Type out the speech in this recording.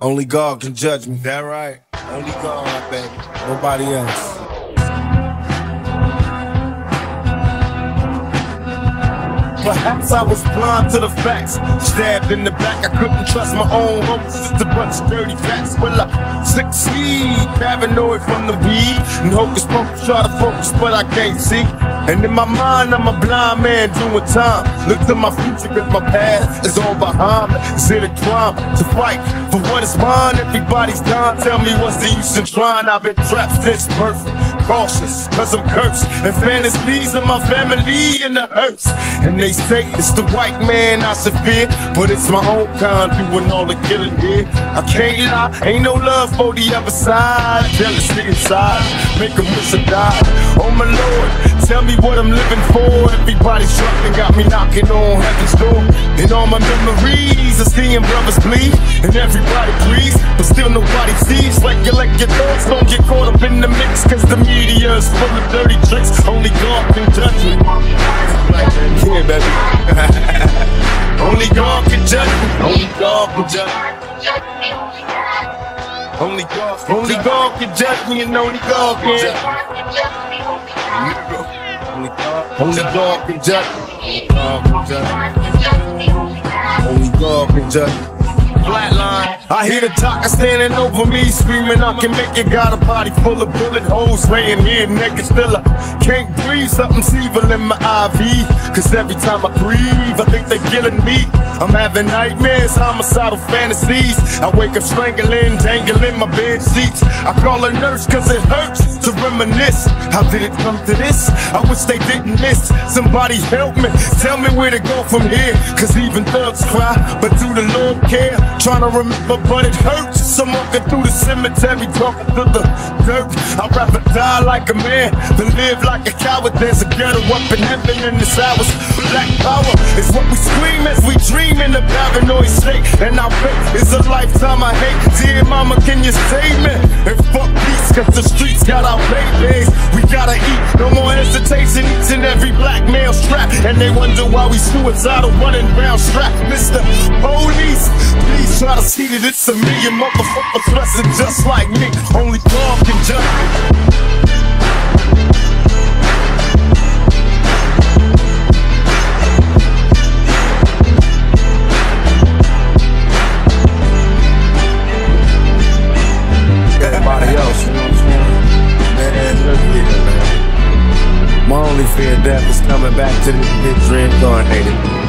Only God can judge me. That right? Only God, baby. Nobody else. Perhaps I was blind to the facts. Stabbed in the back, I couldn't trust my own hopes. Just a bunch of dirty facts. Will I succeed? Paranoid from the weed. And hocus pocus, try to focus, but I can't see. And in my mind, I'm a blind man doing time. Look to my future, cause my past is all behind me. Is it a crime to fight for what is mine? Everybody's dying. Tell me what's the use in trying? I've been trapped since birth cautious, cause I'm cursed. And fantasies of my family in the hearse. And they say it's the white man I should fear, but it's my own kind doing all the killing here. I can't lie, ain't no love for the other side. Jealousy inside, make them wish I died. Oh my lord, tell me what I'm living for. Everybody's and got me knocking on heaven's door. And all my memories of seeing brothers bleed, and everybody breathes, but still nobody sees. Like you like your thoughts don't get caught up in the mix, cause the media's full of dirty tricks. Only God can judge me. Yeah, baby. Only God can judge me. Only God can judge me. Only God, only God can judge me, and only God can. Only God, can judge only God can judge me. Only God can judge me. Flatline. I hear the talker standing over me, screaming, I can make it. Got a body full of bullet holes, laying here naked still. I can't breathe, something's evil in my IV. Cause every time I breathe, I think they're killing me. I'm having nightmares, homicidal fantasies. I wake up strangling, dangling my bed sheets. I call a nurse cause it hurts to reminisce. How did it come to this? I wish they didn't miss. Somebody help me, tell me where to go from here. Cause even thugs cry, but do the Lord care? Trying to remember, but it hurts. So I'm walking through the cemetery, talking to the dirt. I'd rather die like a man than live like a coward. There's a ghetto up in heaven in this hours. Black power is what we scream as we dream in the paranoid state. And our fate is a lifetime I hate. Dear mama, can you save me? And fuck peace, cause the streets got our babies. We gotta eat, no more hesitation. Each and every black male strapped. And they wonder why we suicidal running round strapped. Mr. Police, please try to see that it's a million motherfuckers dressing just like me. Only God can judge me. Fear death is coming back to this bitch reincarnated.